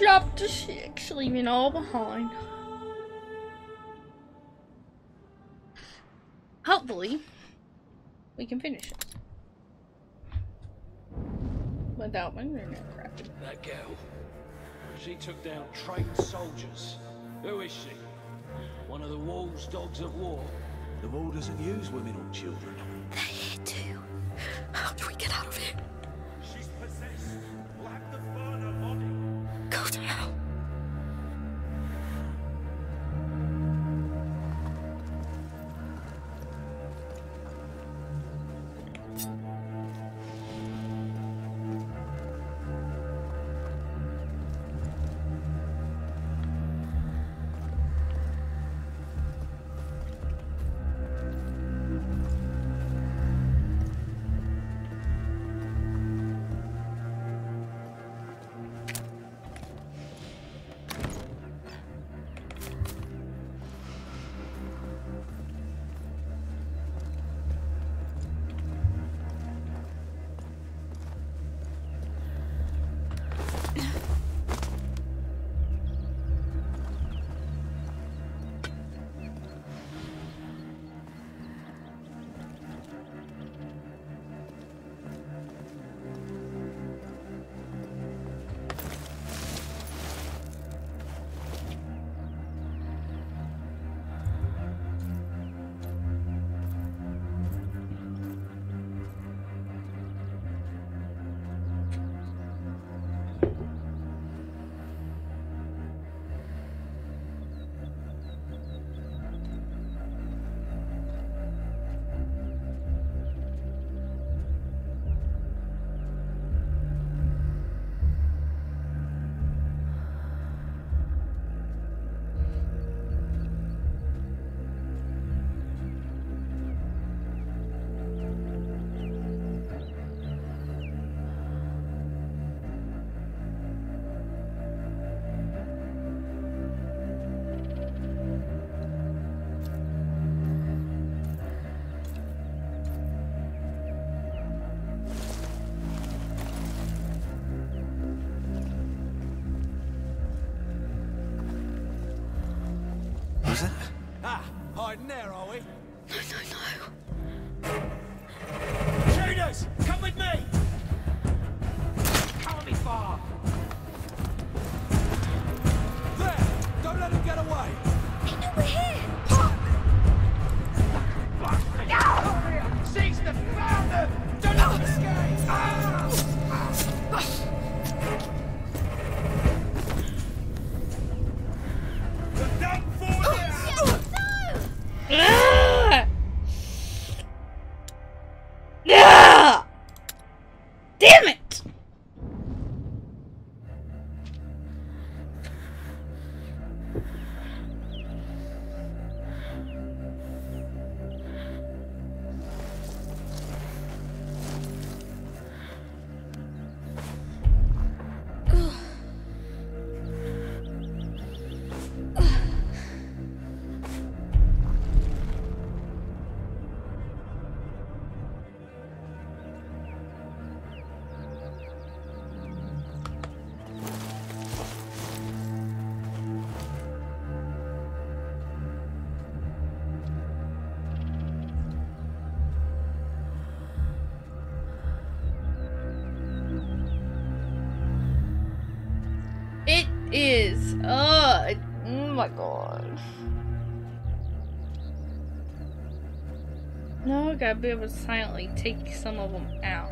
Chapter 6, leaving all behind. Hopefully, we can finish it. Without my internet crap. That girl. She took down trained soldiers. Who is she? One of the Wall's dogs of war. The wall doesn't use women or children. They're here too. How do we get out my god. No, I gotta be able to silently take some of them out.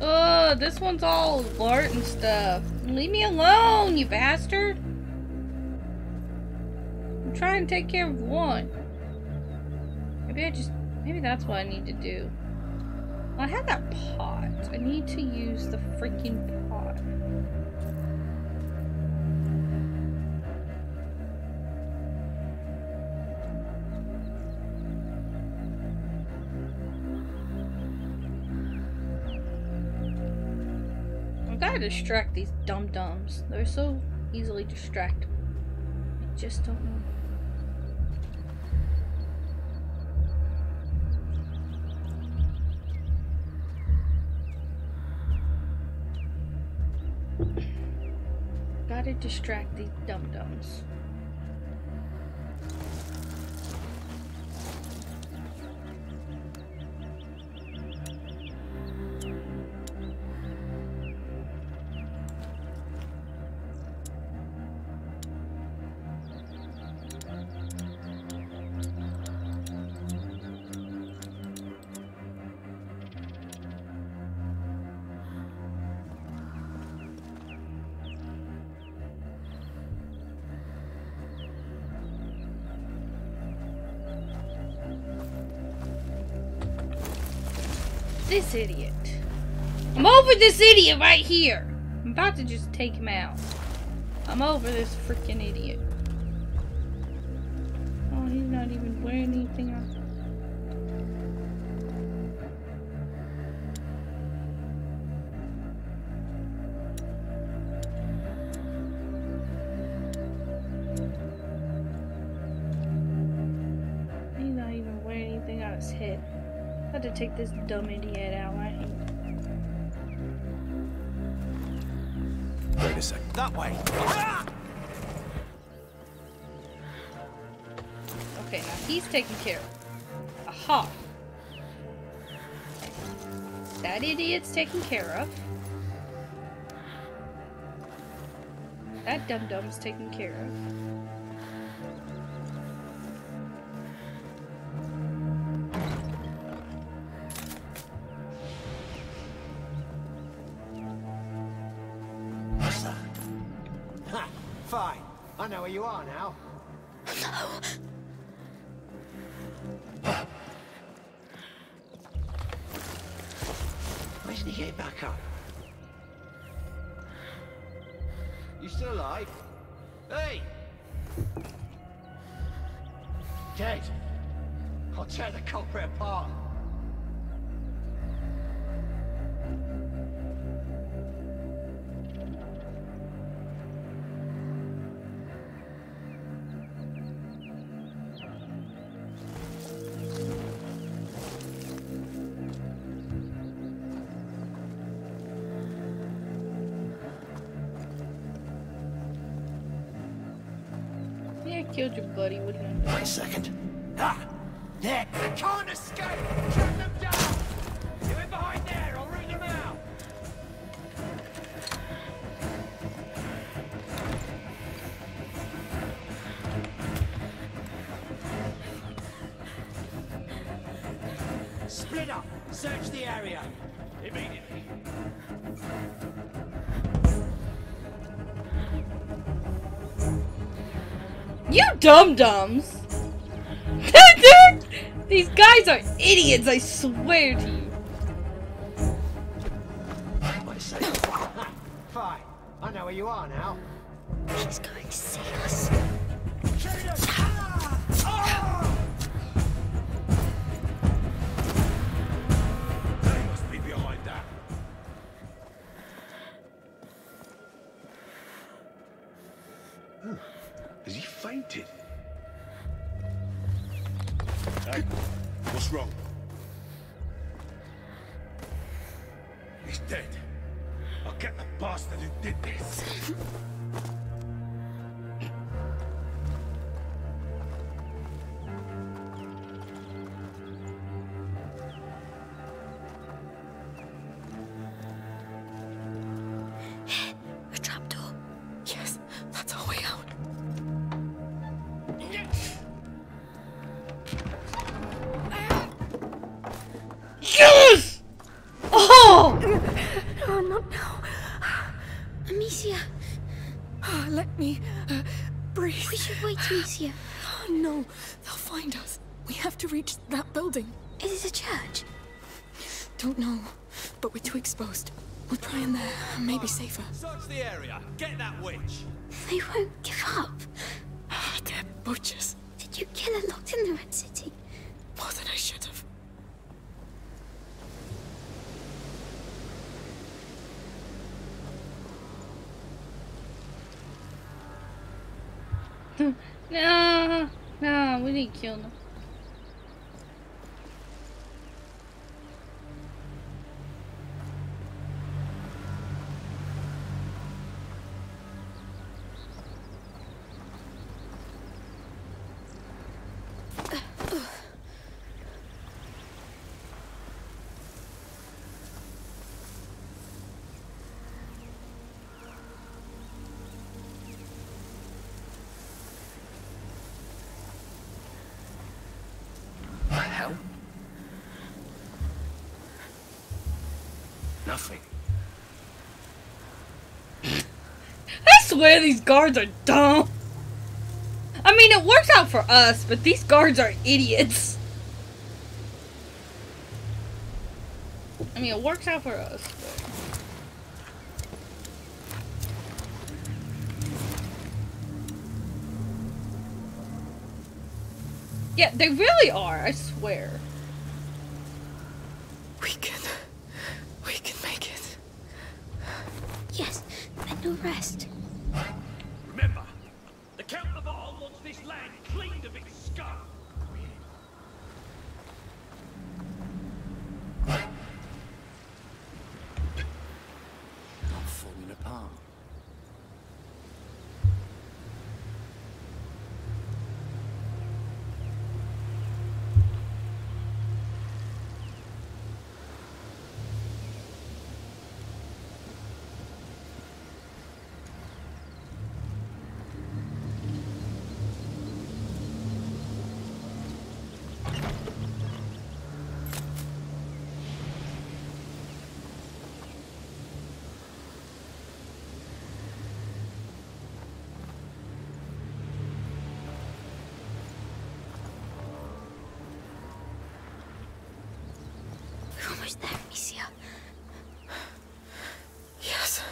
Ugh, this one's all art and stuff. Leave me alone, you bastard! I'm trying to take care of one. Maybe I just, maybe that's what I need to do. I had that pot. I need to use the freaking pot. I gotta distract these dum dums. They're so easily distracted. I just don't know. Distract these dum-dums. This idiot. I'm over this idiot right here. I'm about to just take him out. I'm over this freaking idiot. Oh, he's not even wearing anything on. He's not even wearing anything on his head. I had to take this dumb idiot way. Okay, now he's taken care of. Aha. That idiot's taken care of. That dum dum's taken care of. Killed your buddy. What are you gonna? Wait a second. Ah! There! They can't escape! You dum dums! These guys are idiots, I swear to you. Yes! Oh! Oh, not now. Amicia. Ah, let me uh, breathe. We should wait, Amicia. Oh, no, they'll find us. We have to reach that building. Is it a church? Don't know, but we're too exposed. We'll try in there. Maybe safer. Search the area. Get that witch. They won't give up. Ah, they're butchers. Did you kill her locked in the Red City? More than I should have. No, no, we to kill them. Swear these guards are dumb. I mean, it works out for us, but these guards are idiots. I mean, it works out for us. But... Yeah, they really are, I swear. We can. We can make it. Yes, and no rest. Almost there, Amicia. Yes.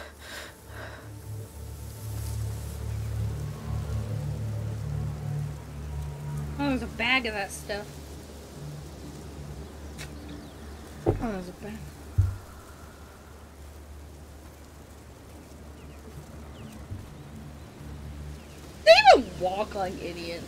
Oh, there's a bag of that stuff. Oh, there's a bag. They even walk like idiots,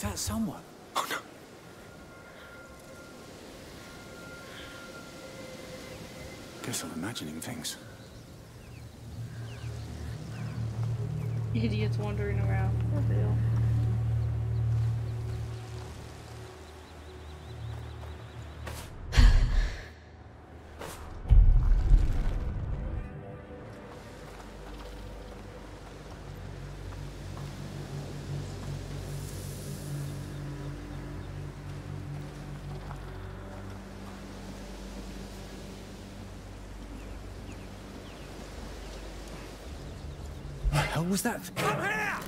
Is that someone? Oh no. Guess I'm imagining things. Idiots wandering around. For real. The hell was that? Come here!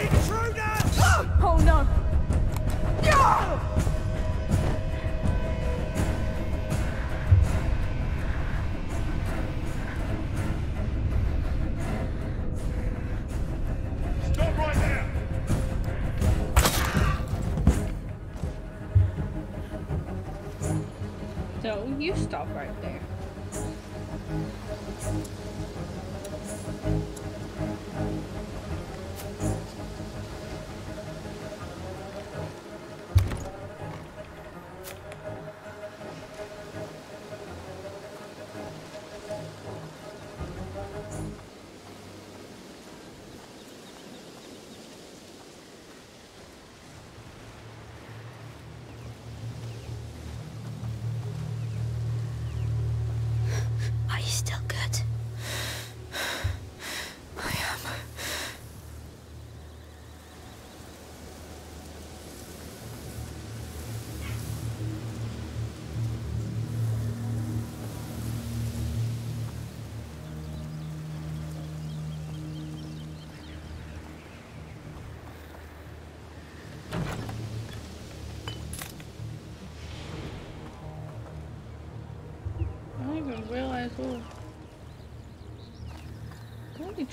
Intruders! Oh no. Stop right there! So you stop right there.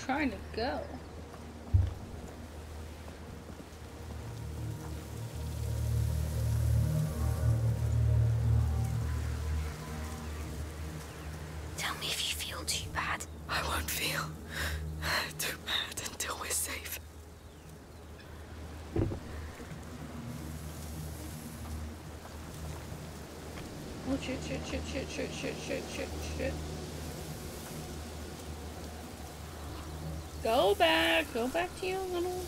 Trying to go? Go back to your little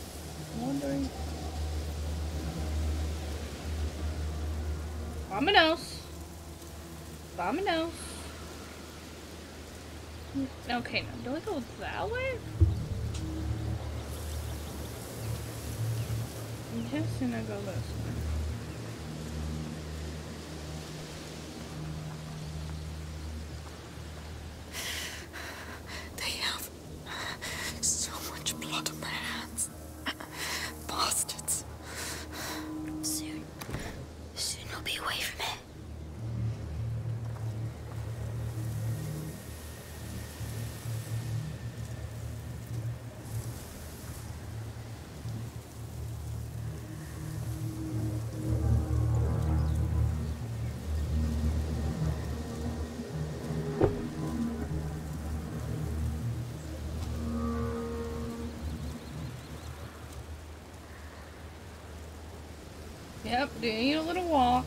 Yep, doing a little walk.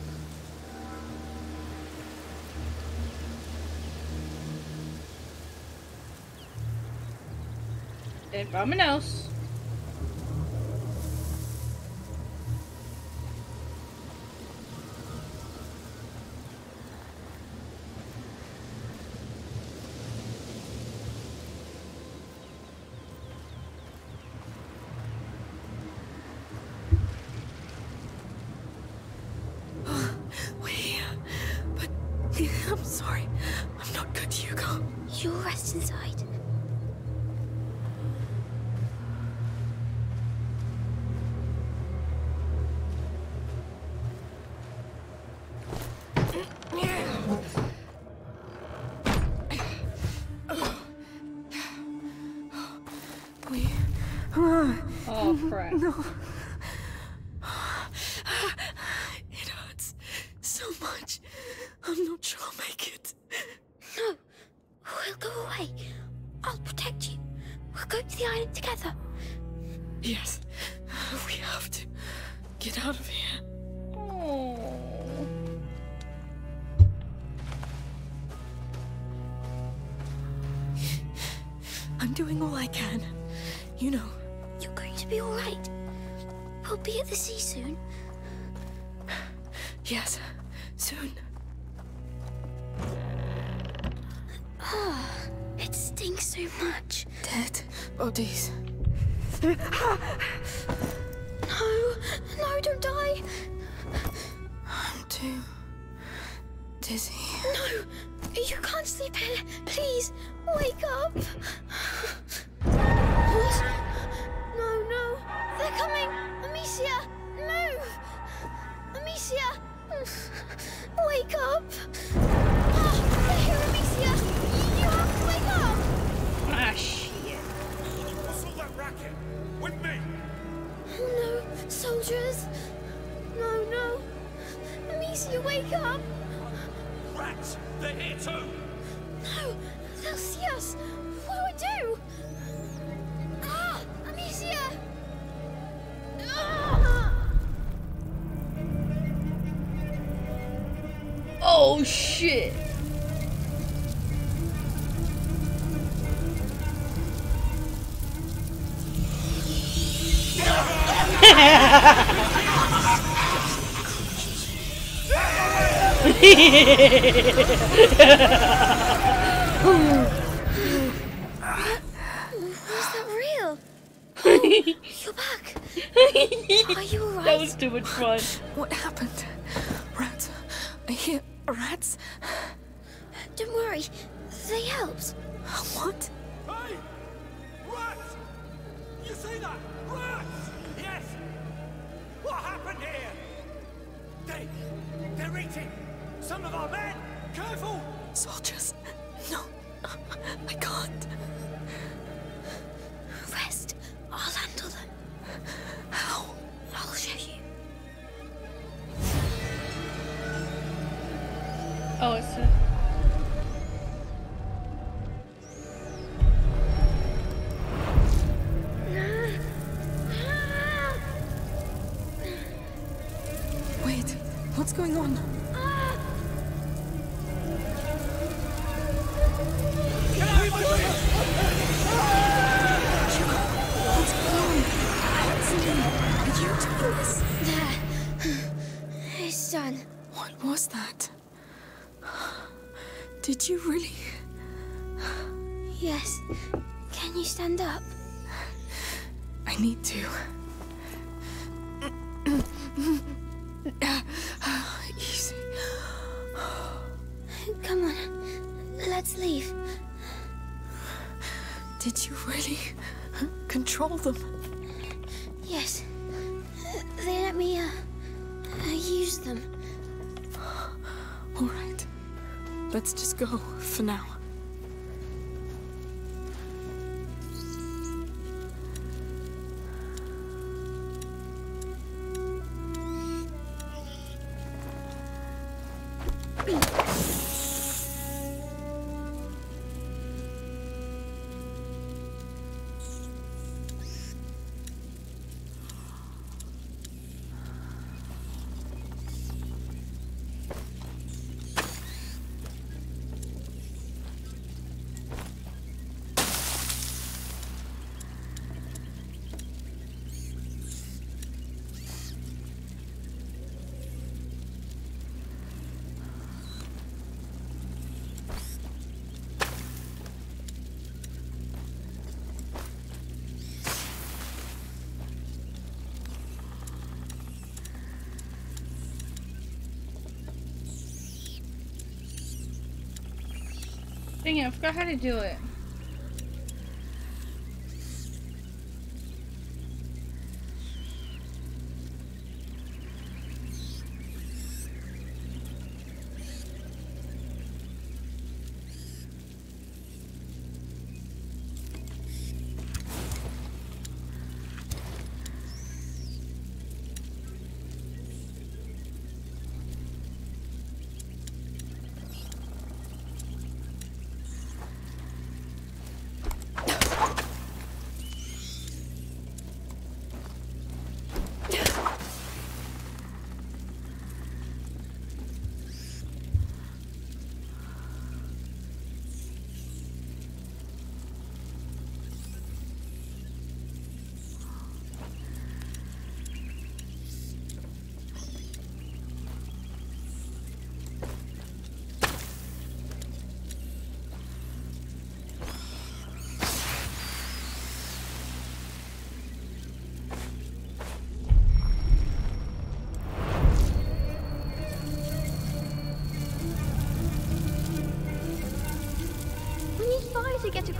And vamonos. Dizzy. No, you can't sleep here. Please, wake up. What? No, no, they're coming. Amicia, move. Amicia, wake up. Ah, they're here, Amicia. You have to wake up. Ah shit. What's all that racket? With me? Oh no, soldiers. No, no. Amicia, wake up. Rats! They're here too! No, they'll see us. What do I do? Ah, Amicia. Ah! Oh shit. Was that real? You're back. Are you alright? that was too much fun. What happened? Rats. I hear rats. Don't worry. They helped. What? Hey! Rats! You see that? Rats! Yes! What happened here? They... they're eating some of our men! Careful! Soldiers. No. I can't. Rest. I'll handle them. How? I'll show you. Oh, it's a... Wait. What's going on? Need to. Easy. Come on. Let's leave. Did you really control them? Yes. They let me, uh, uh, use them. All right. Let's just go for now. Dang it, I forgot how to do it.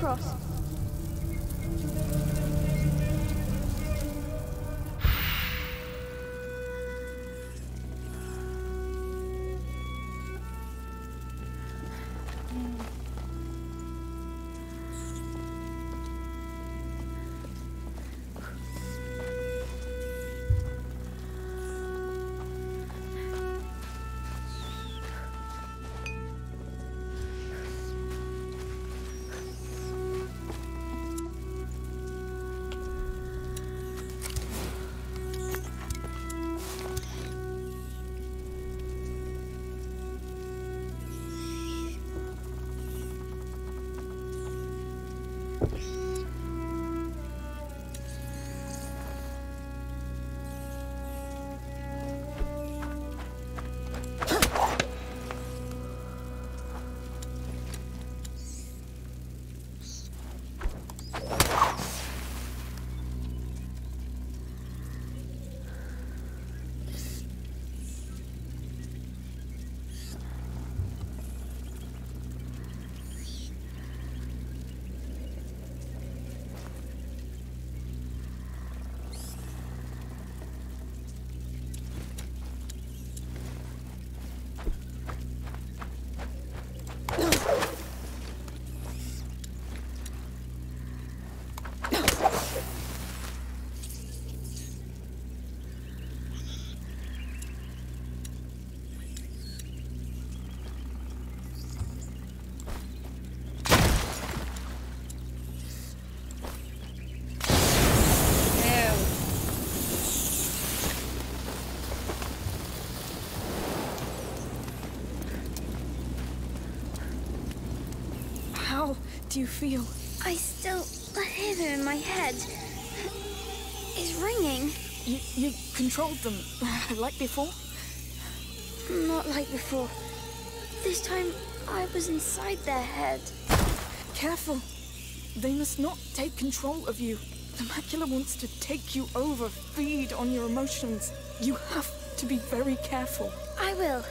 Across. Do you feel? I still hear them in my head. It's ringing. You, you controlled them like before? Not like before. This time, I was inside their head. Careful. They must not take control of you. The macula wants to take you over, feed on your emotions. You have to be very careful. I will.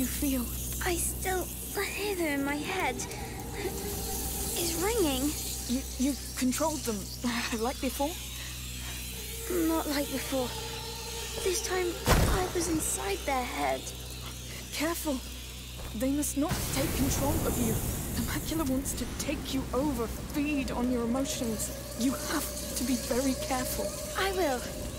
You feel? I still hear them in my head. It's ringing. You you controlled them like before? Not like before. This time, I was inside their head. Careful. They must not take control of you. The macula wants to take you over, feed on your emotions. You have to be very careful. I will.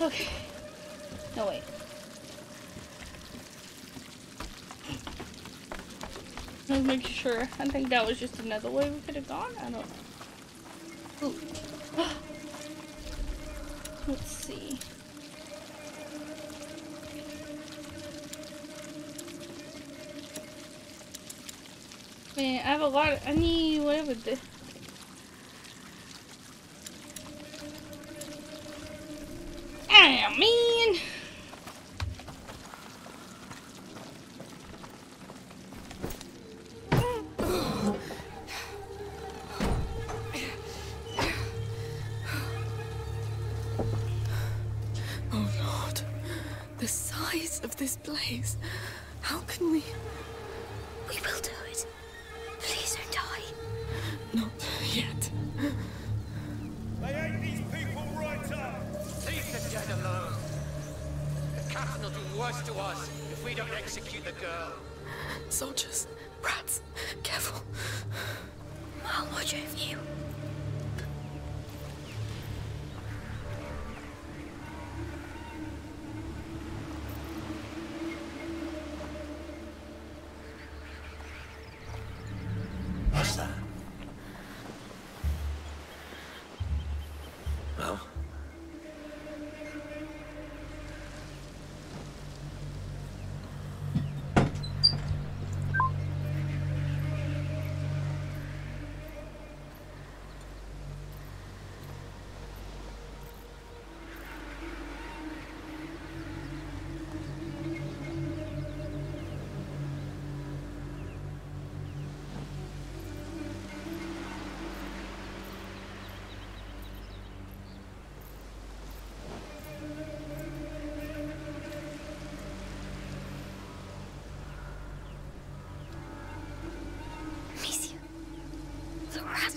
Okay. No, wait. I was making sure. I think that was just another way we could have gone. I don't know. Ooh. Let's see. Man, I have a lot of, I need whatever this.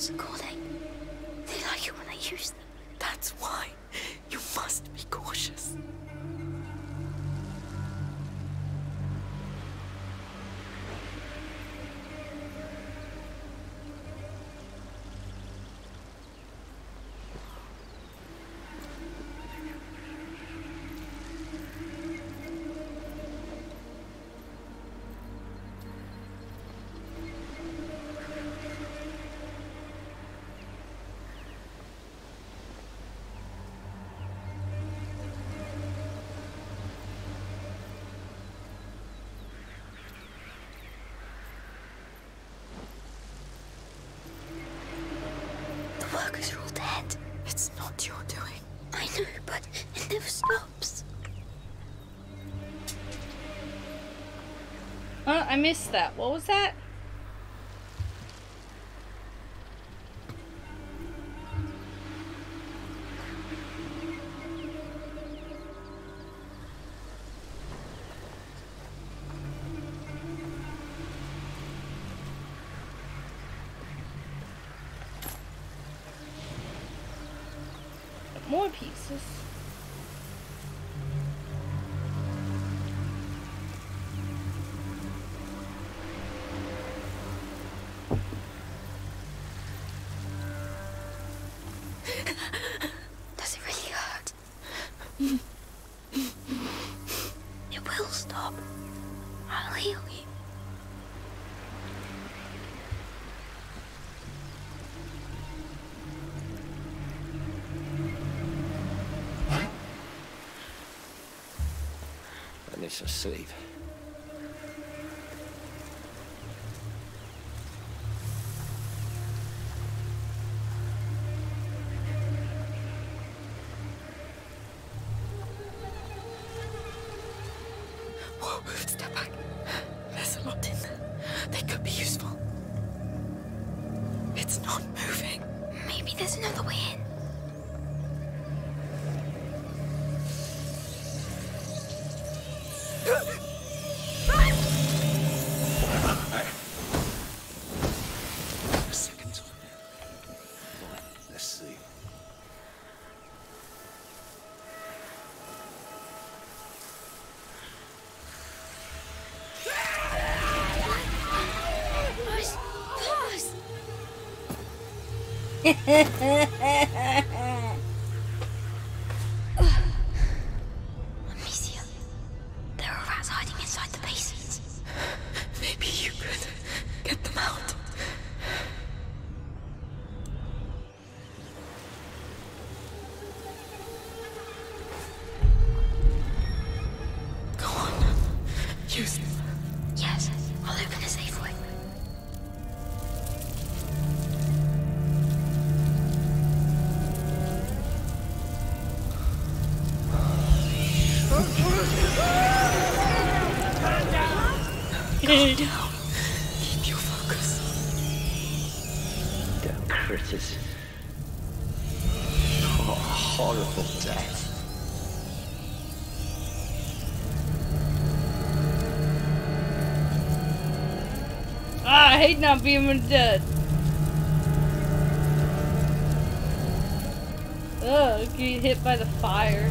It's calling. They like it when I use them. That's why you must be cautious. that? What was that? needs asleep. Yeah. Ah, I hate not being dead. Ugh, get hit by the fire.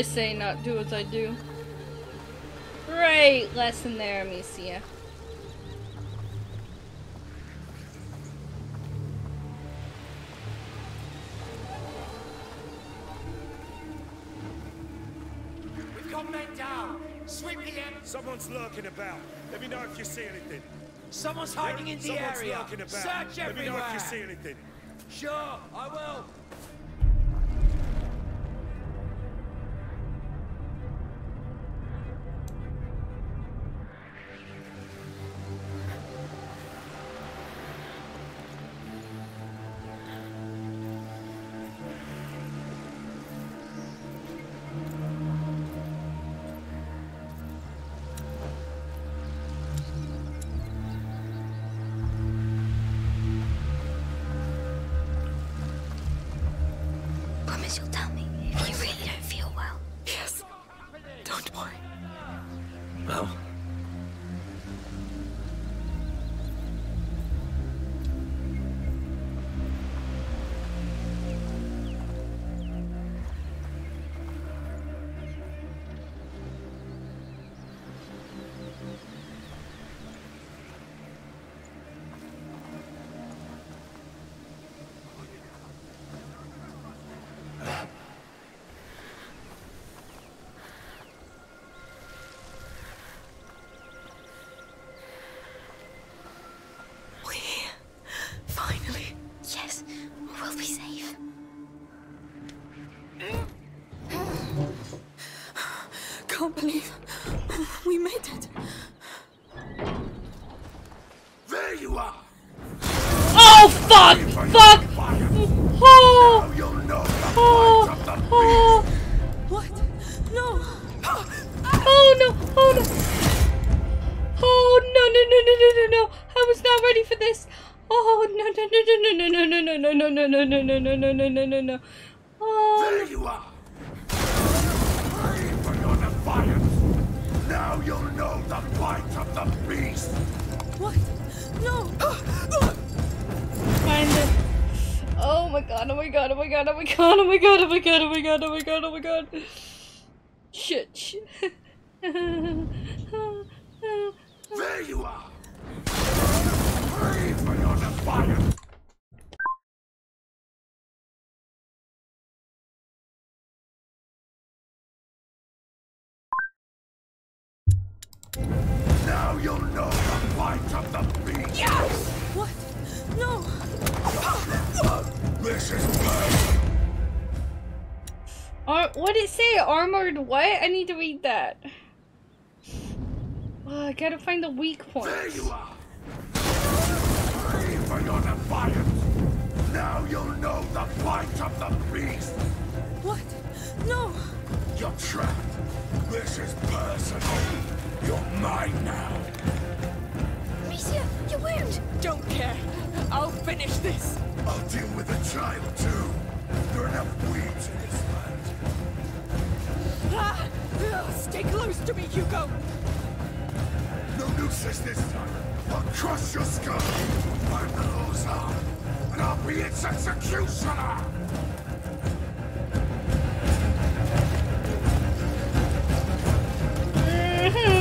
I say, not do as I do. Great lesson there, Amicia. We've got men down. Sweep the end. Someone's lurking about. Let me know if you see anything. Someone's hiding in the Someone's area. lurking about. Search Let me know if you see anything. Sure, I will. Believe we made it. There you are. Oh fuck! Fuck! Oh! You'll know the Oh! plight of the Oh! What? No. Oh no! Oh no! Oh no no no no no no no! I was not ready for this. Oh no no no no no no no no no no no no no no no no no no no! No. Find it. Oh my god! Oh my god! Oh my god! Oh my god! Oh my god! Oh my god! Oh my god! Oh my god! Oh my god! Shit! Shit! There you are. Now you'll know What? No. This is. Ar- what did it say? Armored what? I need to read that. Oh, I gotta find the weak point. There you are. For your defiance. Now you'll know the plight of the beast. What? No. You're trapped. This is personal. You're mine now. Amicia, your wound! Don't care. I'll finish this. I'll deal with the child too. There are enough weeds in this land. Ah! Stay close to me, Hugo. No nooses this time. I'll crush your skull. I'm the law's arm, and I'll be its executioner. Mhm.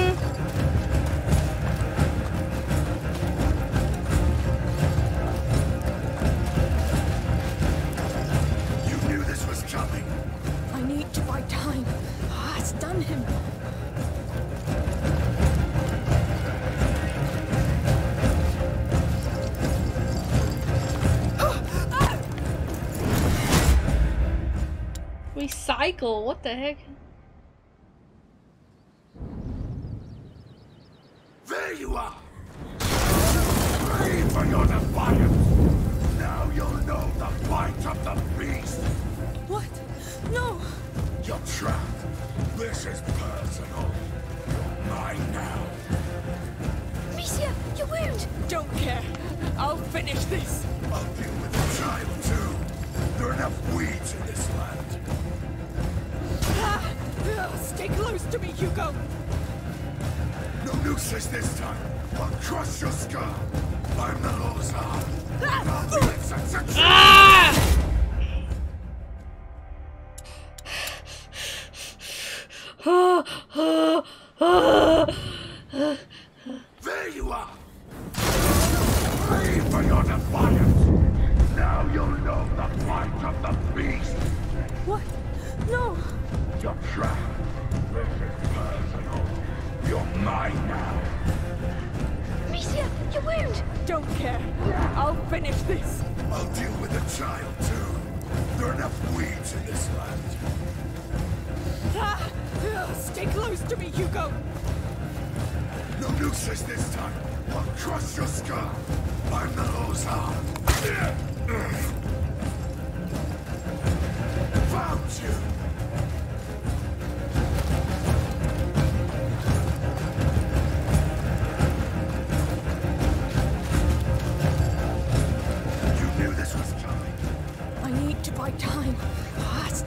Recycle. What the heck? There you are! Brave for your defiance! Now you'll know the bite of the beast! What? No! You're trapped. This is personal. You're mine now. Amicia, your wound! Don't care. I'll finish this. I'll deal with the child too. There are enough weeds in Stay close to me, Hugo. No nooses this time. I'll crush your skull. I'm the law's arm. And I'll be its executioner. Ah! There you are! Brave for your defiance! Now you'll know the bite of the beast! What? No! You're trapped. Mine now. Amicia, your wound! Don't care. I'll finish this. I'll deal with the child too. There are enough weeds in this land. Ah! Stay close to me, Hugo. No nooses this time. I'll crush your skull. I'm the law's arm. Found you. You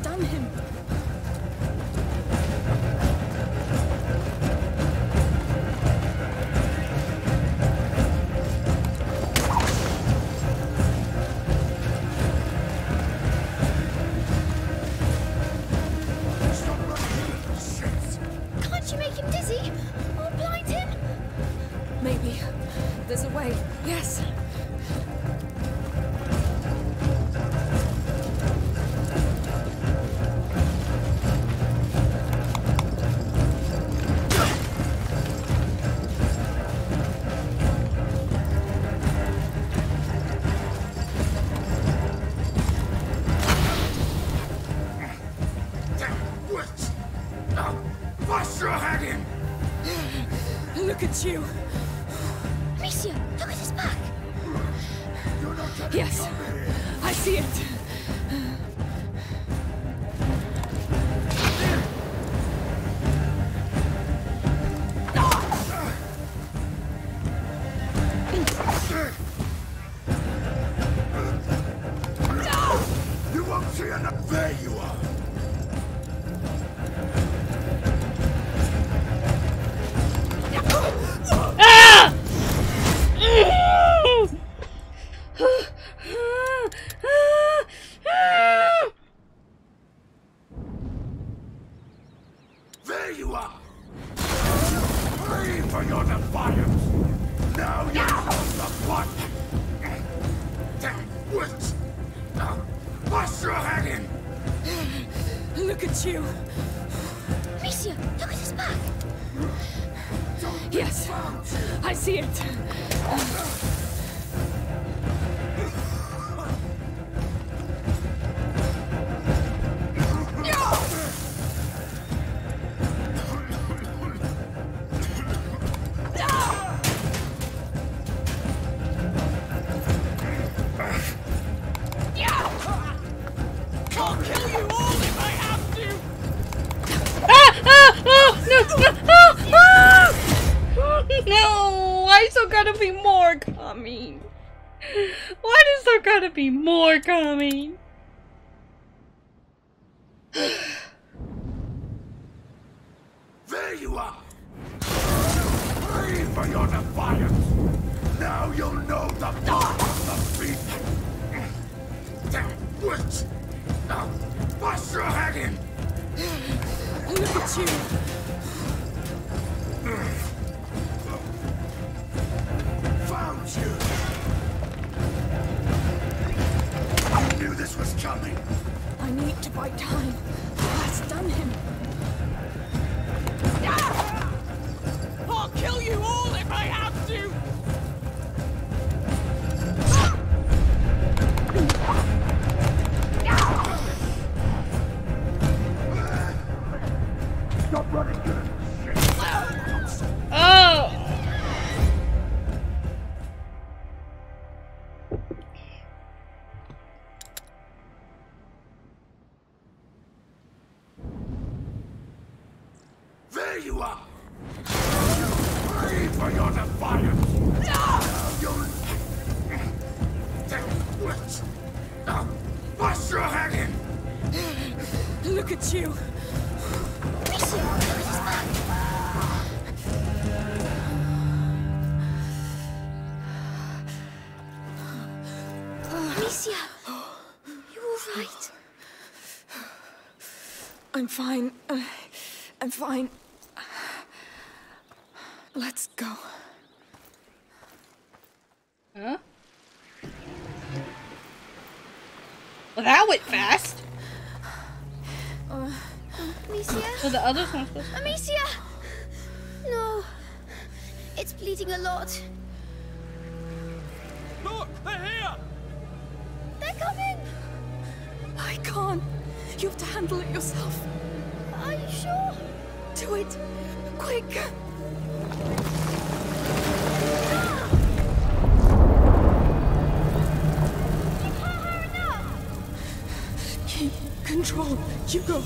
done I see it. gotta be more coming. Now, bust your! Look at you! Alicia, you all right? I'm fine. Uh, I'm fine. Let's go. Huh? Well, that went fast. Uh, Amicia? So the other one's. Amicia! No. It's bleeding a lot. Look! They're here! They're coming! I can't. You have to handle it yourself. Are you sure? Do it. Quick! 冲一个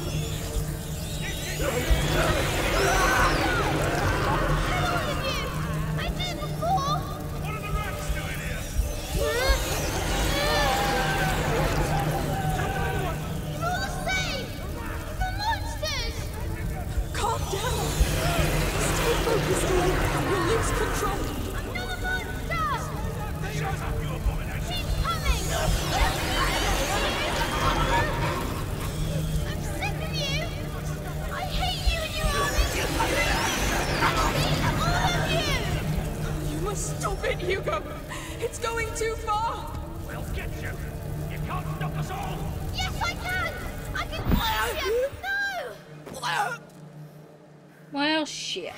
Well, shit.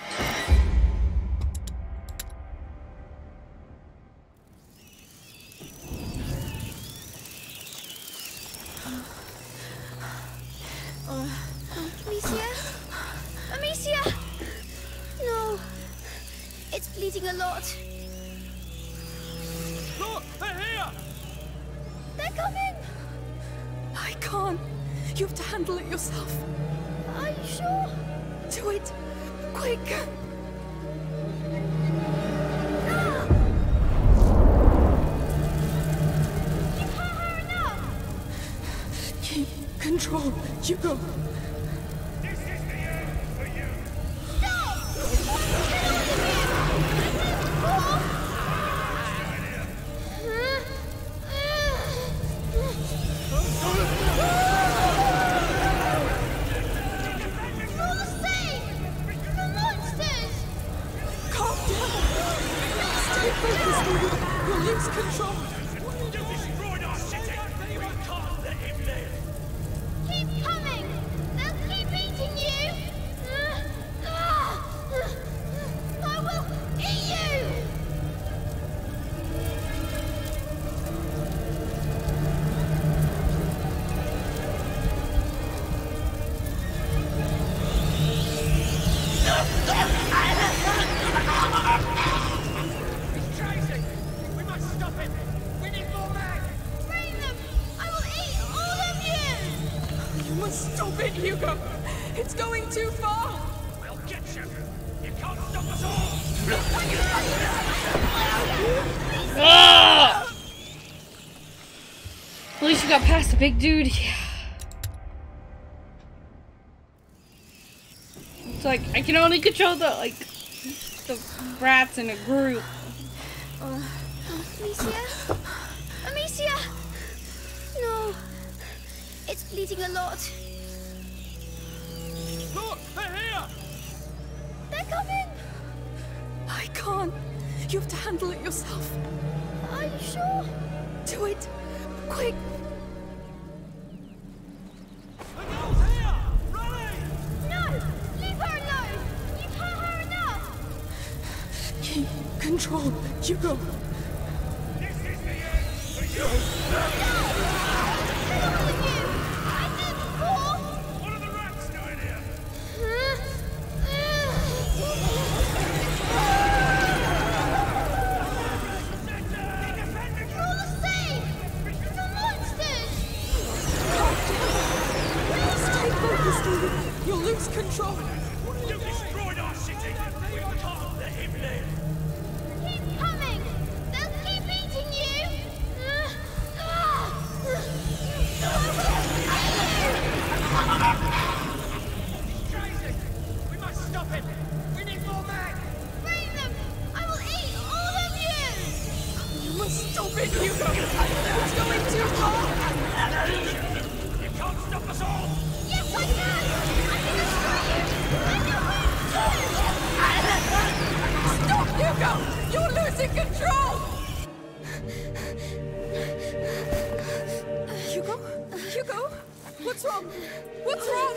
tipo, least you got past the big dude. It's like, I can only control the, like, the rats in a group. Uh, Amicia? Amicia! No. It's bleeding a lot. Look, they're here! They're coming! I can't. You have to handle it yourself. Are you sure? Do it. Quick,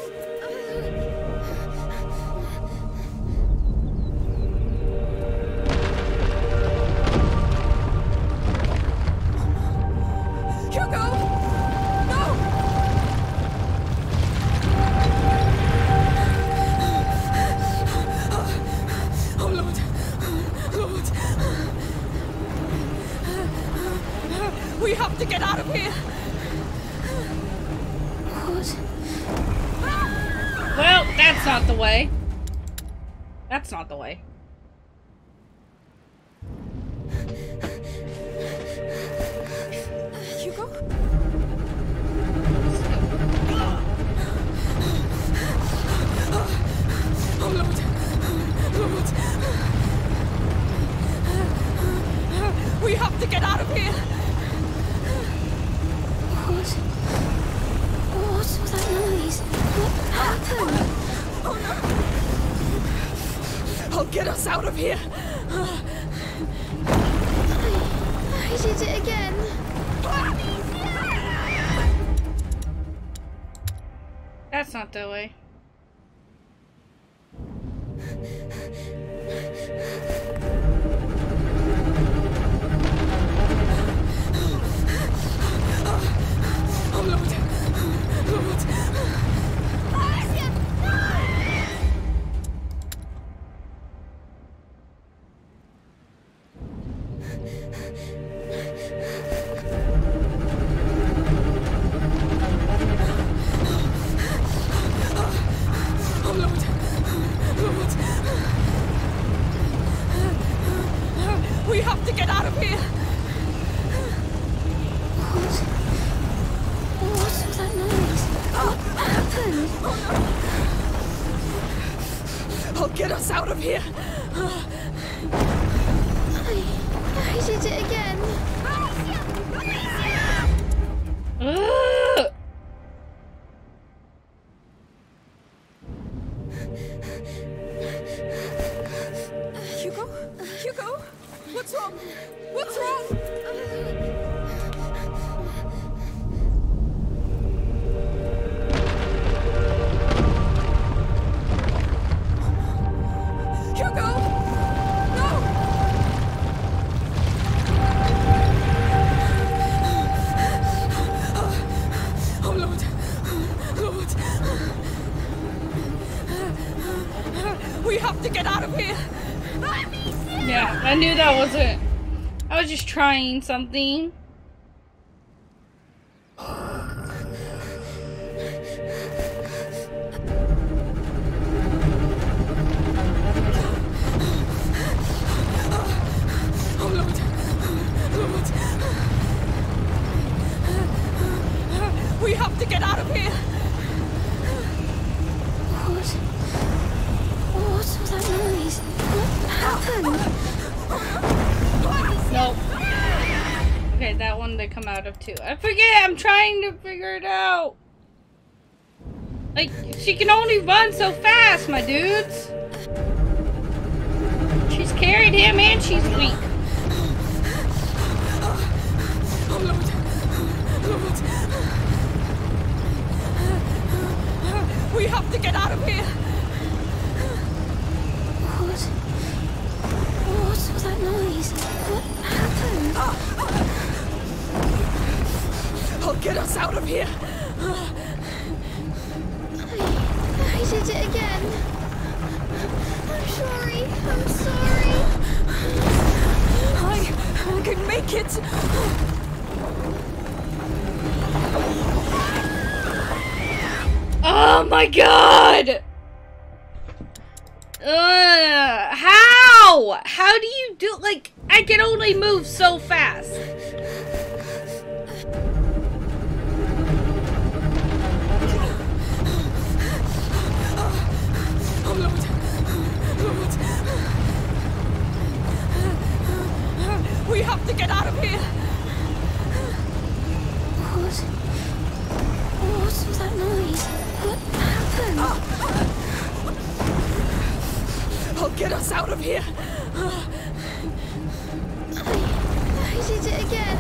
Thank you. We have to get out of here! What? What was that noise? What happened? Oh, no. I'll get us out of here! I... I did it again! trying something. So fast, my dudes. She's carried him and she's weak. Oh, Lord. Lord. We have to get out of here. My god! Uh, how? How do you do like I can only move so fast. Oh, Lord. Lord. We have to get out of here. I'll get us out of here. I, I did it again.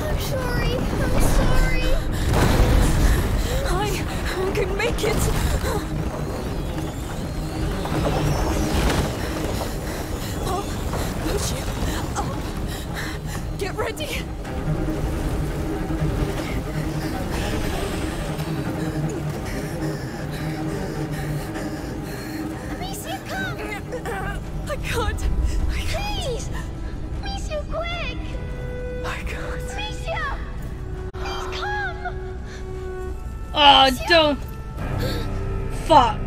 I'm sorry. I'm sorry. I, can make it. Oh, Lucio. Oh. Get ready. Oh, don't. Fuck.